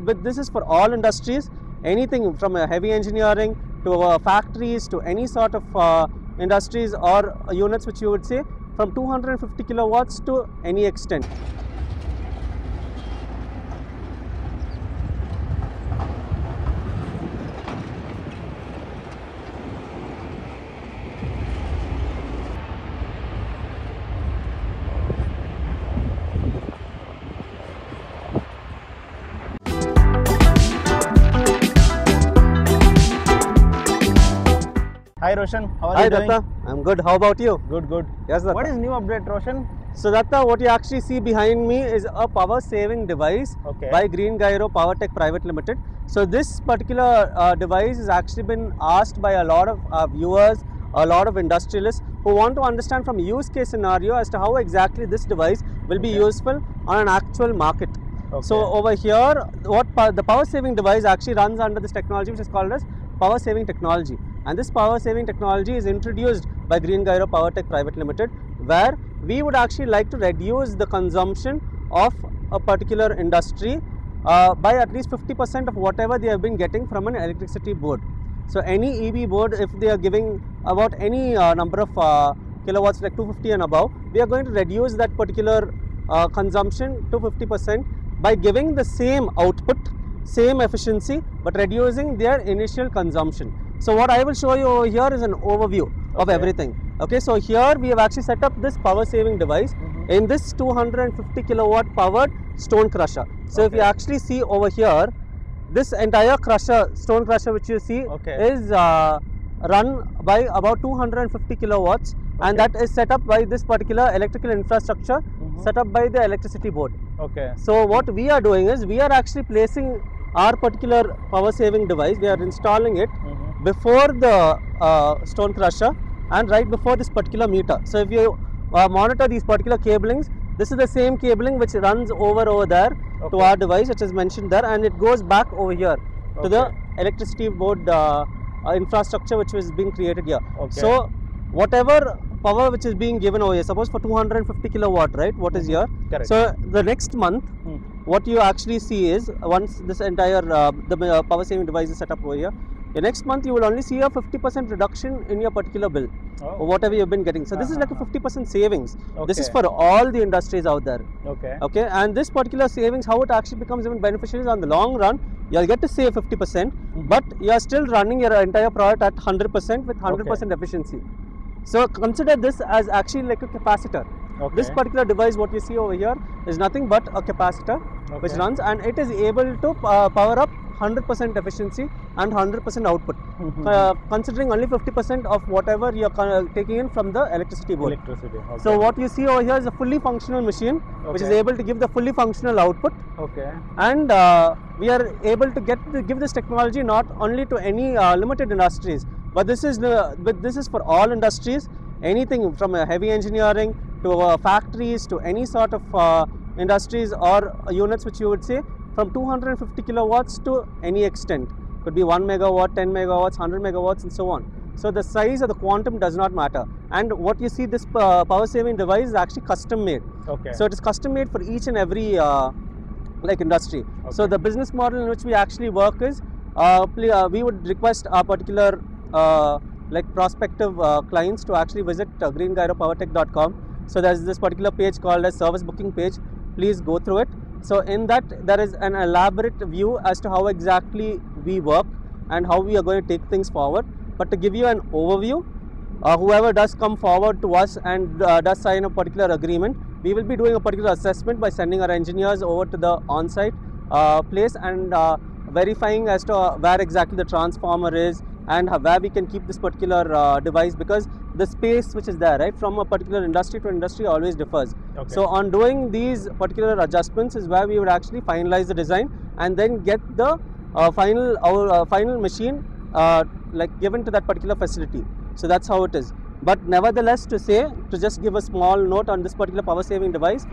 But this is for all industries, anything from heavy engineering to uh, factories to any sort of uh, industries or units which you would say from 250 kilowatts to any extent. Hi Roshan, how are Hi you doing? Datta, I'm good. How about you? Good, good. Yes, Datta. What is new update, Roshan? So Datta, what you actually see behind me is a power saving device Okay. by Green Gyro Power Tech Private Limited. So this particular uh, device has actually been asked by a lot of uh, viewers, a lot of industrialists who want to understand from use case scenario as to how exactly this device will be Okay. useful on an actual market. So over here, what the power saving device actually runs under this technology which is called as power saving technology. And this power saving technology is introduced by Green Gyro Power Tech Private Limited, where we would actually like to reduce the consumption of a particular industry uh, by at least 50% of whatever they have been getting from an electricity board. So any EB board, if they are giving about any uh, number of uh, kilowatts like 250 and above, we are going to reduce that particular uh, consumption to 50% by giving the same output, same efficiency, but reducing their initial consumption. So what I will show you over here is an overview of everything. Okay, so here we have actually set up this power saving device Mhm. in this 250 kilowatt powered stone crusher. So if you actually see over here, this entire crusher, stone crusher which you see Okay. is uh, run by about 250 kilowatts and that is set up by this particular electrical infrastructure Mhm. set up by the electricity board. Okay. So what we are doing is we are actually placing our particular power saving device, we are installing it Mhm. before the uh, stone crusher and right before this particular meter. So if you uh, monitor these particular cablings, this is the same cabling which runs over over there to our device which is mentioned there and it goes back over here to the electricity board uh, uh, infrastructure which was being created here. Okay. So whatever power which is being given over here, suppose for 250 kilowatt, right? What is Mhm. here? Correct. So the next month, Hmm. What you actually see is once this entire uh, the uh, power saving device is set up over here, the next month you will only see a 50% reduction in your particular bill Oh. or whatever you've been getting. So this is like a Uh-huh. 50% savings. This is for all the industries out there. Okay. Okay, and this particular savings, how it actually becomes even beneficial is on the long run, you'll get to save 50%, Mhm. but you are still running your entire product at 100% with 100% efficiency. So consider this as actually like a capacitor. Okay. This particular device, what you see over here, is nothing but a capacitor which runs and it is able to uh, power up 100% efficiency and 100% output, Mhm. uh, considering only 50% of whatever you are taking in from the electricity board. Electricity. Okay. So what you see over here is a fully functional machine which is able to give the fully functional output Okay. and uh, we are able to get to give this technology not only to any uh, limited industries but this is but this is for all industries anything from uh, heavy engineering to uh, factories to any sort of uh, industries or units which you would say from 250 kilowatts to any extent could be 1 megawatt 10 megawatts 100 megawatts and so on so the size of the quantum does not matter and what you see this uh, power saving device is actually custom made Okay. so it is custom made for each and every uh, like industry. So the business model in which we actually work is uh, uh, we would request our particular uh, like prospective uh, clients to actually visit uh, greengyropowertech.com. So there's this particular page called as service booking page. Please go through it. So in that there is an elaborate view as to how exactly we work and how we are going to take things forward. But to give you an overview, uh, whoever does come forward to us and uh, does sign a particular agreement, we will be doing a particular assessment by sending our engineers over to the on-site uh, place and uh, verifying as to uh, where exactly the transformer is and where we can keep this particular uh, device because the space which is there, right, from a particular industry to industry always differs. Okay. So on doing these particular adjustments is where we would actually finalize the design and then get the uh, final our uh, final machine uh, like given to that particular facility. So that's how it is. But nevertheless, to say to just give a small note on this particular power saving device,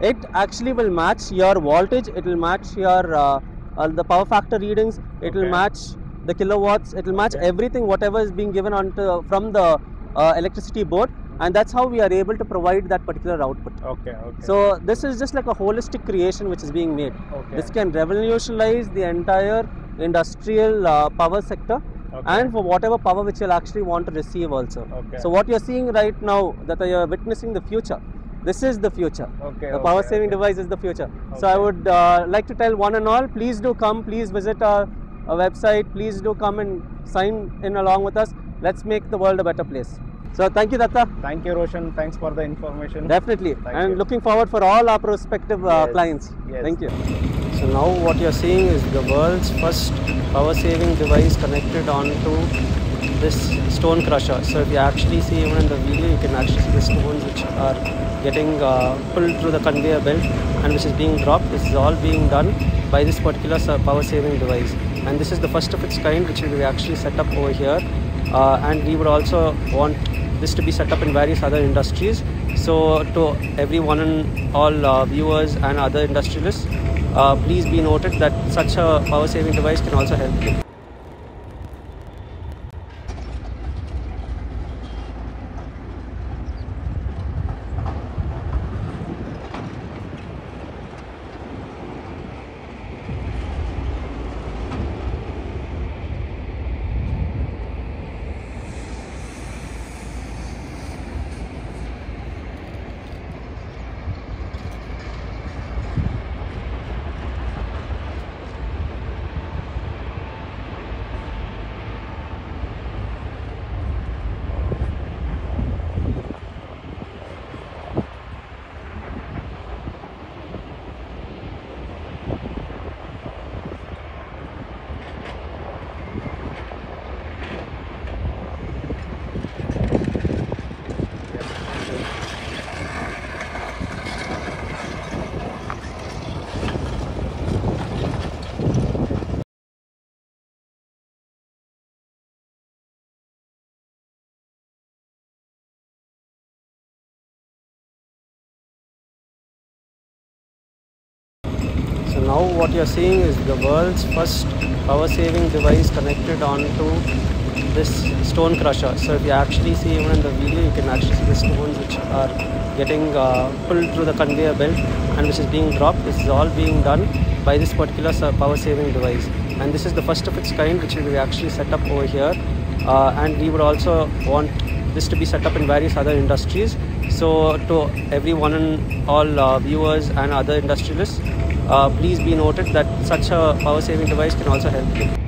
it actually will match your voltage. It will match your uh, uh, the power factor readings. It will Okay. match the kilowatts. It will match Okay. everything whatever is being given onto from the uh, electricity board and that's how we are able to provide that particular output. Okay, okay. So this is just like a holistic creation which is being made. okay. This can revolutionize the entire industrial uh, power sector okay. and for whatever power which you'll actually want to receive also. okay. So what you're seeing right now that you're witnessing the future. This is the future. okay, The power saving device is the future. So I would uh, like to tell one and all, please do come, please visit our website, please do come and sign in along with us. Let's make the world a better place. So thank you, Datta. Thank you, Roshan. Thanks for the information. Definitely. Thank and you. looking forward for all our prospective uh, Yes. clients. Yes. Thank you. So now what you're seeing is the world's first power saving device connected onto this stone crusher. So if you actually see even in the video, you can actually see the stones which are getting uh, pulled through the conveyor belt and which is being dropped. This is all being done by this particular power saving device. And this is the first of its kind which we actually set up over here. Uh, and we would also want this to be set up in various other industries. So to everyone and all uh, viewers and other industrialists, uh, please be noted that such a power saving device can also help you. So now what you're seeing is the world's first power saving device connected onto this stone crusher. So if you actually see even in the video, you can actually see the stones which are getting uh, pulled through the conveyor belt and which is being dropped. This is all being done by this particular power saving device. And this is the first of its kind which we actually set up over here. Uh, and we would also want this to be set up in various other industries. So to everyone and all uh, viewers and other industrialists, uh, Uh, please be noted that such a power saving device can also help you.